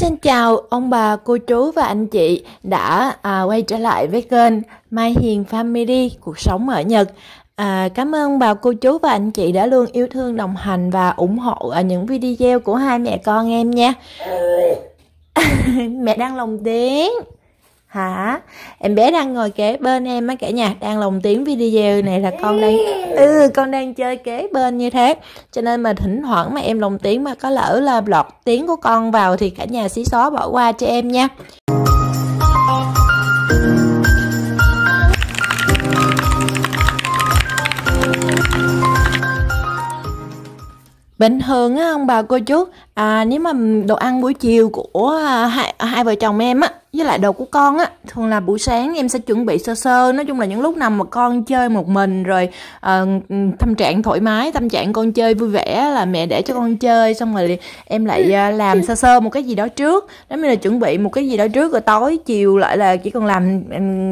Xin chào ông bà, cô chú và anh chị đã à, quay trở lại với kênh Mai Hiền Family Cuộc sống ở Nhật. À, cảm ơn bà, cô chú và anh chị đã luôn yêu thương, đồng hành và ủng hộ ở những video của hai mẹ con em nha. mẹ đang lồng tiếng. Hả? Em bé đang ngồi kế bên em á, cả nhà Đang lồng tiếng video này là con đang Ừ con đang chơi kế bên như thế Cho nên mà thỉnh thoảng mà em lồng tiếng mà có lỡ là lọt tiếng của con vào Thì cả nhà xí xó bỏ qua cho em nha bình thường á ông bà cô chú à, nếu mà đồ ăn buổi chiều của à, hai, hai vợ chồng em á với lại đồ của con á thường là buổi sáng em sẽ chuẩn bị sơ sơ. Nói chung là những lúc nào mà con chơi một mình rồi à, tâm trạng thoải mái tâm trạng con chơi vui vẻ là mẹ để cho con chơi xong rồi em lại à, làm sơ sơ một cái gì đó trước. Đó mới là chuẩn bị một cái gì đó trước rồi tối chiều lại là chỉ còn làm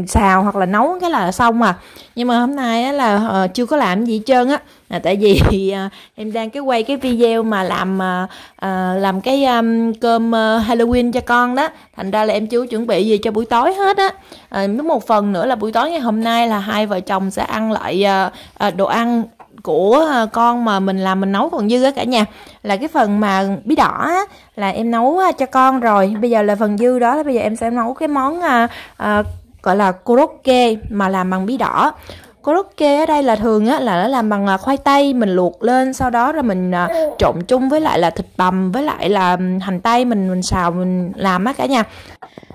xào hoặc là nấu cái là xong à. Nhưng mà hôm nay á là ờ, chưa có làm gì hết trơn á à, tại vì à, em đang cái quay cái video mà làm à, à làm cái um, cơm à, Halloween cho con đó. Thành ra là em chưa chuẩn bị gì cho buổi tối hết á. À, một phần nữa là buổi tối ngày hôm nay là hai vợ chồng sẽ ăn lại à, à, đồ ăn của con mà mình làm mình nấu còn dư á cả nhà. Là cái phần mà bí đỏ á, là em nấu cho con rồi. Bây giờ là phần dư đó bây giờ em sẽ nấu cái món à, à, gọi là korokke mà làm bằng bí đỏ korokke ở đây là thường á, là nó làm bằng à, khoai tây, mình luộc lên, sau đó rồi mình à, trộn chung với lại là thịt bằm với lại là hành tây mình mình xào, mình làm á cả nhà.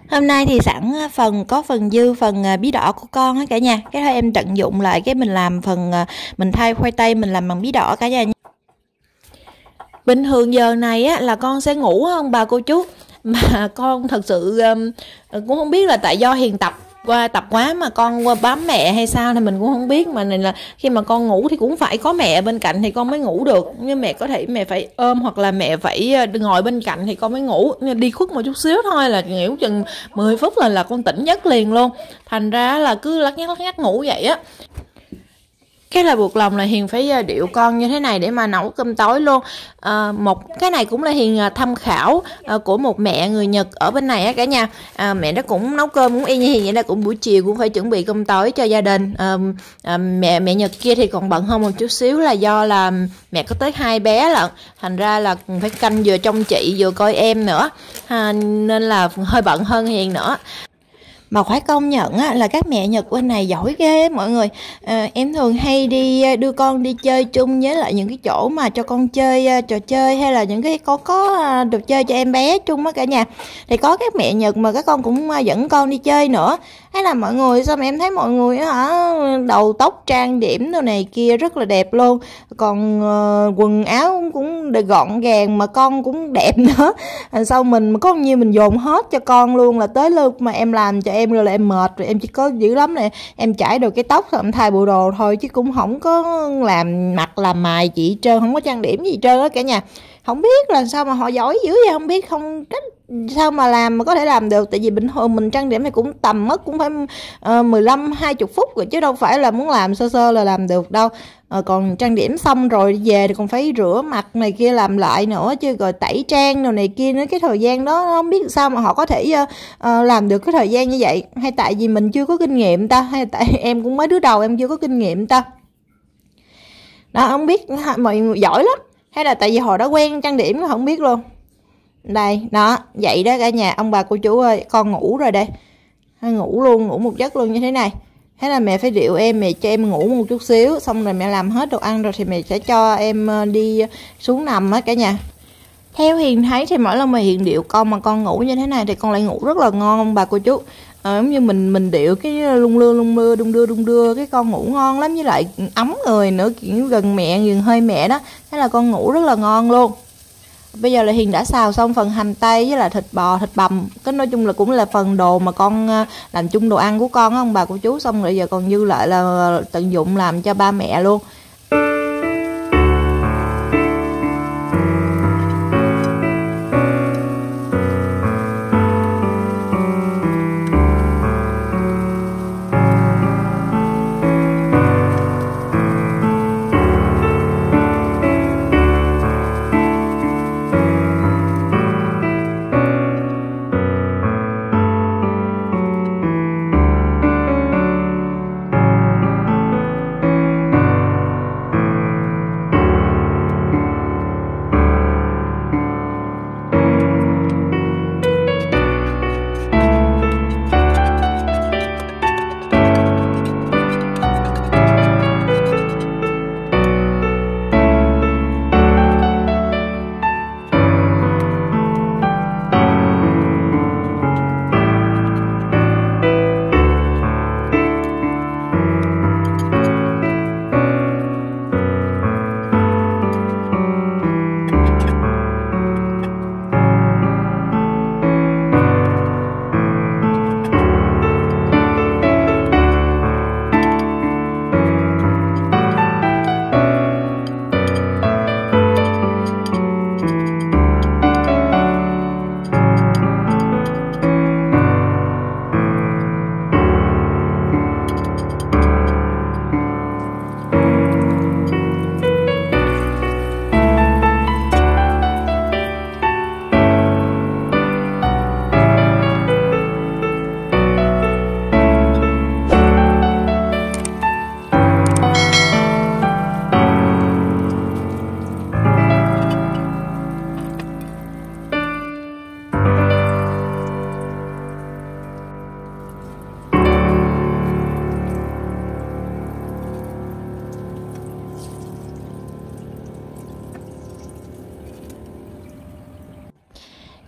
Hôm nay thì sẵn à, phần, có phần dư phần bí đỏ của con á cả nhà. Cái thôi em tận dụng lại cái mình làm phần mình thay khoai tây mình làm bằng bí đỏ cả nhà bình thường giờ này á, là con sẽ ngủ không bà cô chú. Mà con thật sự cũng không biết là tại do hiền tập qua tập quá mà con qua bám mẹ hay sao thì mình cũng không biết. Mà này là khi mà con ngủ thì cũng phải có mẹ bên cạnh thì con mới ngủ được. Nhưng mẹ có thể mẹ phải ôm hoặc là mẹ phải ờ, ngồi bên cạnh thì con mới ngủ. Đi khuất một chút xíu thôi là nghỉ chừng 10 phút là là con tỉnh giấc liền luôn. Thành ra là cứ lắc nhắc lắc nhắc ngủ vậy á cái là buộc lòng là hiền phải à, điệu con như thế này để mà nấu cơm tối luôn. À, một cái này cũng là hiền à, tham khảo à, của một mẹ người nhật ở bên này á cả nhà. À, mẹ đó cũng nấu cơm cũng y như hiền vậy đó cũng buổi chiều cũng phải chuẩn bị cơm tối cho gia đình. À, à, mẹ mẹ nhật kia thì còn bận hơn một chút xíu là do là mẹ có tới hai bé lận. Thành ra là phải canh vừa trông chị vừa coi em nữa. À, nên là hơi bận hơn hiền nữa mà khoái công nhận á, là các mẹ Nhật bên này giỏi ghê mọi người. À, em thường hay đi ờ, đưa con đi chơi chung với lại những cái chỗ mà cho con chơi uh, trò chơi hay là những cái có có uh, chơi cho em bé chung á cả nhà. Thì có các mẹ Nhật mà các con cũng uh, dẫn con đi chơi nữa hay là mọi người sao mà em thấy mọi người hả đầu tóc trang điểm đồ này kia rất là đẹp luôn. Còn uh, quần áo cũng được gọn gàng mà con cũng đẹp nữa. Ờ, Sau mình có nhiêu mình dồn hết cho con luôn là tới lúc mà em làm cho em rồi là em mệt rồi em chỉ có dữ lắm này em chải được cái tóc rồi em thay bộ đồ thôi chứ cũng không có làm mặt làm mài chị trơn không có trang điểm gì trơn á cả nhà. Không biết là sao mà họ giỏi dữ vậy không biết không cách sao mà làm mà có thể làm được? Tại vì bình thường mình trang điểm thì cũng tầm mất cũng phải uh, 15 20 phút rồi chứ đâu phải là muốn làm sơ sơ là làm được đâu. Uh, còn trang điểm xong rồi về thì còn phải rửa mặt này kia làm lại nữa chứ rồi tẩy trang rồi này kia nữa. Cái thời gian đó không biết sao mà họ có thể uh, uh, làm được cái thời gian như vậy. Hay tại vì mình chưa có kinh nghiệm ta hay tại em cũng mới đứa đầu em chưa có kinh nghiệm ta. Đó không biết mọi người giỏi lắm. Hay là tại vì họ đã quen trang điểm không biết luôn đây đó vậy đó cả nhà. Ông bà cô chú ơi con ngủ rồi đây. Ngủ luôn ngủ một giấc luôn như thế này. Thế là mẹ phải điệu em mẹ cho em ngủ một chút xíu xong rồi mẹ làm hết đồ ăn rồi thì mẹ sẽ cho em ờ, đi xuống nằm á cả nhà. Theo hiền thấy thì mỗi lần mà hiền điệu con mà con ngủ như thế này thì con lại ngủ rất là ngon ông bà cô chú. À, giống như mình mình điệu cái lung lưa lung lưa đung đưa đung đưa cái con ngủ ngon lắm. Với lại ấm người nữa kiểu gần mẹ gần hơi mẹ đó. Thế là con ngủ rất là ngon luôn bây giờ là hiền đã xào xong phần hành tây với là thịt bò, thịt bằm. Cái nói chung là cũng là phần đồ mà con ờ, làm chung đồ ăn của con ông bà cô chú. Xong rồi giờ còn dư lại là tận dụng làm cho ba mẹ luôn.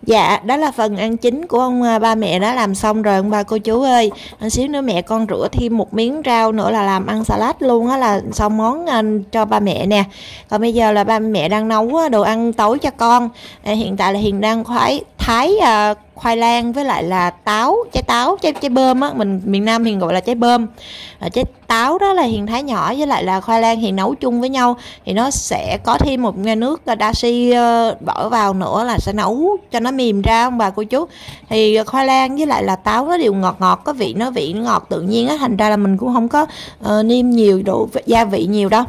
Dạ, đó là phần ăn chính của ông à, ba mẹ đã làm xong rồi ông ba cô chú ơi. Một xíu nữa mẹ con rửa thêm một miếng rau nữa là làm ăn salad luôn á là xong món à, cho ba mẹ nè. Còn bây giờ là ba mẹ đang nấu đồ ăn tối cho con. À, hiện tại là Hiền đang khoái thái uh, khoai lang với lại là táo trái táo trái trái bơm á mình miền Nam hiền gọi là trái bơm. À, trái táo đó là hiền thái nhỏ với lại là khoai lang hiền nấu chung với nhau thì nó sẽ có thêm một nghe nước ờ, dashi uh, bỏ vào nữa là sẽ nấu cho nó mềm ra ông bà cô chú. Thì khoai lang với lại là táo nó đều ngọt ngọt có vị nó vị nó ngọt tự nhiên á thành ra là mình cũng không có uh, nêm nhiều độ gia vị nhiều đâu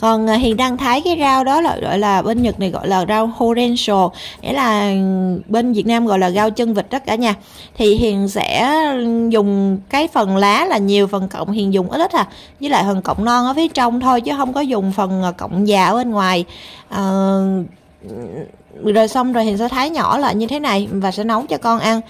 còn à, hiền đang thái cái rau đó là gọi là bên nhật này gọi là rau horenso nghĩa là bên việt nam gọi là rau chân vịt đó cả nhà. Thì hiền sẽ dùng cái phần lá là nhiều phần cọng hiền dùng ít ít à với lại phần cọng non ở phía trong thôi chứ không có dùng phần à, cọng già ở bên ngoài. À, rồi xong rồi hiền sẽ thái nhỏ lại như thế này và sẽ nấu cho con ăn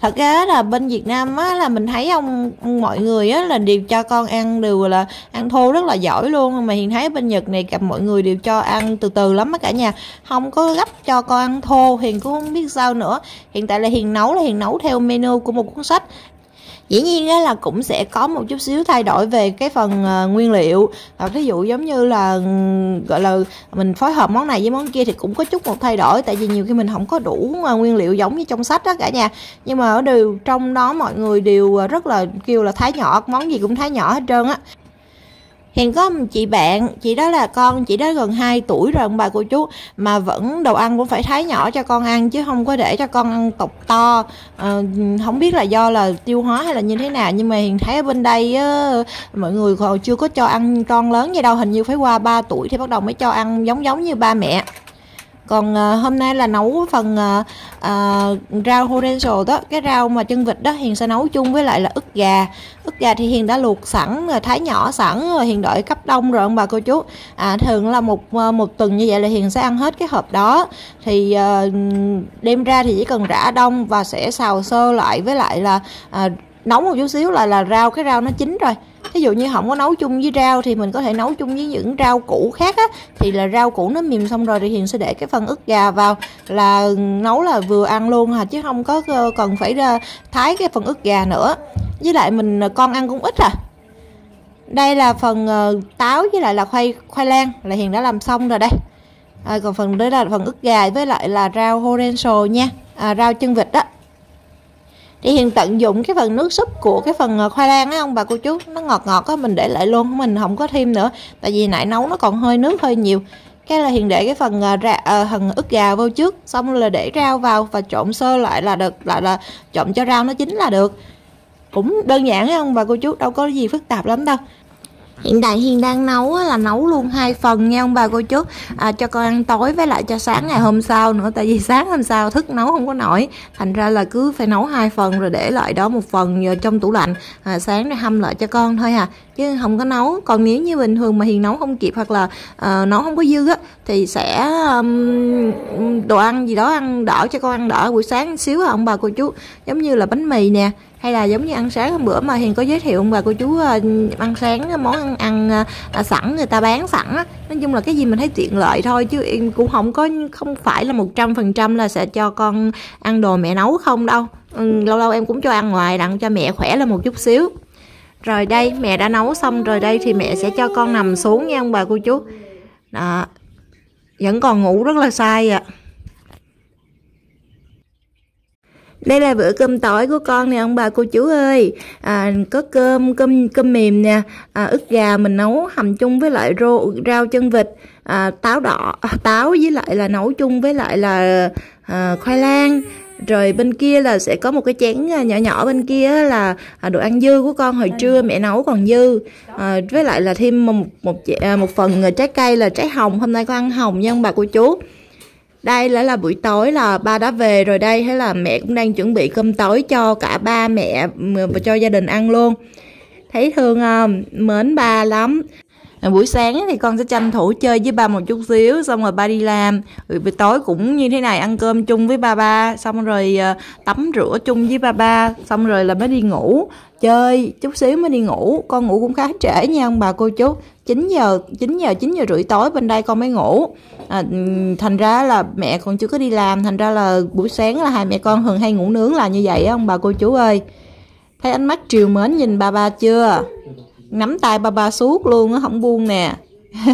thật ra là bên Việt Nam á là mình thấy ông mọi người á là đều cho con ăn đều là ăn thô rất là giỏi luôn. Mà hiện thấy bên Nhật này gặp mọi người đều cho ăn từ từ lắm á cả nhà. Không có gấp cho con ăn thô, hiền cũng không biết sao nữa. Hiện tại là hiền nấu là hiền nấu theo menu của một cuốn sách dĩ nhiên á là cũng sẽ có một chút xíu thay đổi về cái phần uh, nguyên liệu. Hoặc ví dụ giống như là gọi là mình phối hợp món này với món kia thì cũng có chút một thay đổi. Tại vì nhiều khi mình không có đủ uh, nguyên liệu giống như trong sách đó cả nhà. Nhưng mà ở đều trong đó mọi người đều ờ, rất là kêu là thái nhỏ món gì cũng thái nhỏ hết trơn á. Hiền có một chị bạn, chị đó là con, chị đó gần 2 tuổi rồi ông bà cô chú Mà vẫn đồ ăn cũng phải thái nhỏ cho con ăn chứ không có để cho con ăn tục to. À, Không biết là do là tiêu hóa hay là như thế nào Nhưng mà Hiền thấy ở bên đây á, mọi người còn chưa có cho ăn con lớn vậy đâu Hình như phải qua 3 tuổi thì bắt đầu mới cho ăn giống giống như ba mẹ còn uh, hôm nay là nấu phần uh, uh, rau horenso đó. Cái rau mà chân vịt đó hiền sẽ nấu chung với lại là ức gà. Ức gà thì hiền đã luộc sẵn rồi thái nhỏ sẵn rồi hiền đợi cấp đông rồi ông bà cô chú. À, thường là một một tuần như vậy là hiền sẽ ăn hết cái hộp đó. Thì uh, đem ra thì chỉ cần rã đông và sẽ xào sơ lại với lại là uh, nấu một chút xíu là là rau. Cái rau nó chín rồi ví dụ như không có nấu chung với rau thì mình có thể nấu chung với những rau củ khác á. Thì là rau củ nó mềm xong rồi thì hiền sẽ để cái phần ức gà vào là nấu là vừa ăn luôn hả? Chứ không có ờ, cần phải ra thái cái phần ức gà nữa. Với lại mình ờ, con ăn cũng ít à. Đây là phần táo với lại là khoai khoai lang là hiền đã làm xong rồi đây. À, còn phần đây là phần ức gà với lại là rau horenso nha. À, rau chân vịt đó thì hiền tận dụng cái phần nước súp của cái phần ờ, khoai lang á ông bà cô chú. Nó ngọt ngọt á, mình để lại luôn, mình không có thêm nữa. Tại vì nãy nấu nó còn hơi nước hơi nhiều. Cái là hiền để cái phần rạ ra ờ, phần ức gà vô trước, xong là để rau vào và trộn sơ lại là được, lại là trộn cho rau nó chín là được. Cũng đơn giản ấy ông bà cô chú, đâu có gì phức tạp lắm đâu hiện tại hiền đang nấu là nấu luôn hai phần nha ông bà cô chú. À, cho con ăn tối với lại cho sáng ngày hôm sau nữa tại vì sáng hôm sau thức nấu không có nổi. Thành ra là cứ phải nấu hai phần rồi để lại đó một phần trong tủ lạnh. À, sáng rồi hâm lại cho con thôi à chứ không có nấu. Còn nếu như bình thường mà hiền nấu không kịp hoặc là uh, nấu không có dư á thì sẽ um, đồ ăn gì đó ăn đỡ cho con ăn đỡ buổi sáng xíu ông bà cô chú. Giống như là bánh mì nè hay là giống như ăn sáng hôm bữa mà hiền có giới thiệu ông bà cô chú uh, ăn sáng món ăn ăn uh, sẵn người ta bán sẵn á. Nói chung là cái gì mình thấy tiện lợi thôi chứ em cũng không có không phải là một trăm phần trăm là sẽ cho con ăn đồ mẹ nấu không đâu. Ừ, lâu lâu em cũng cho ăn ngoài đặng cho mẹ khỏe là một chút xíu rồi đây mẹ đã nấu xong rồi đây thì mẹ sẽ cho con nằm xuống nha ông bà cô chú. Đó. Vẫn còn ngủ rất là sai ạ. À. đây là bữa cơm tối của con nè ông bà cô chú ơi. À, có cơm cơm cơm mềm nè. À, ức gà mình nấu hầm chung với lại rau, rau chân vịt. À, táo đỏ à, táo với lại là nấu chung với lại là à, khoai lang rồi bên kia là sẽ có một cái chén à, nhỏ nhỏ bên kia là à, đồ ăn dư của con hồi trưa mẹ nấu còn dư. À, với lại là thêm một một à, một phần trái cây là trái hồng. Hôm nay con ăn hồng nha ông bà cô chú. Đây là là buổi tối là ba đã về rồi đây hay là mẹ cũng đang chuẩn bị cơm tối cho cả ba mẹ và cho gia đình ăn luôn. Thấy thương không? Mến ba lắm buổi sáng thì con sẽ tranh thủ chơi với ba một chút xíu xong rồi ba đi làm. Rồi buổi tối cũng như thế này ăn cơm chung với ba ba xong rồi ờ, tắm rửa chung với ba ba xong rồi là mới đi ngủ. Chơi chút xíu mới đi ngủ. Con ngủ cũng khá trễ nha ông bà cô chú. 9 giờ 9 giờ 9 giờ rưỡi tối bên đây con mới ngủ. À, thành ra là mẹ còn chưa có đi làm thành ra là buổi sáng là hai mẹ con thường hay ngủ nướng là như vậy ông bà cô chú ơi. Thấy ánh mắt triều mến nhìn ba ba chưa? Nắm tay ba ba suốt luôn á không buông nè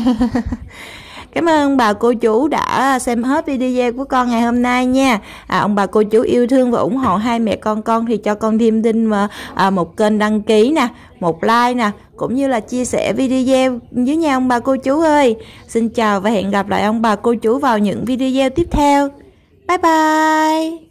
Cảm ơn bà cô chú đã xem hết video của con ngày hôm nay nha. À, ông bà cô chú yêu thương và ủng hộ hai mẹ con con thì cho con thêm tin mà à, một kênh đăng ký nè, một like nè, cũng như là chia sẻ video với nhau ông bà cô chú ơi. Xin chào và hẹn gặp lại ông bà cô chú vào những video tiếp theo. Bye bye.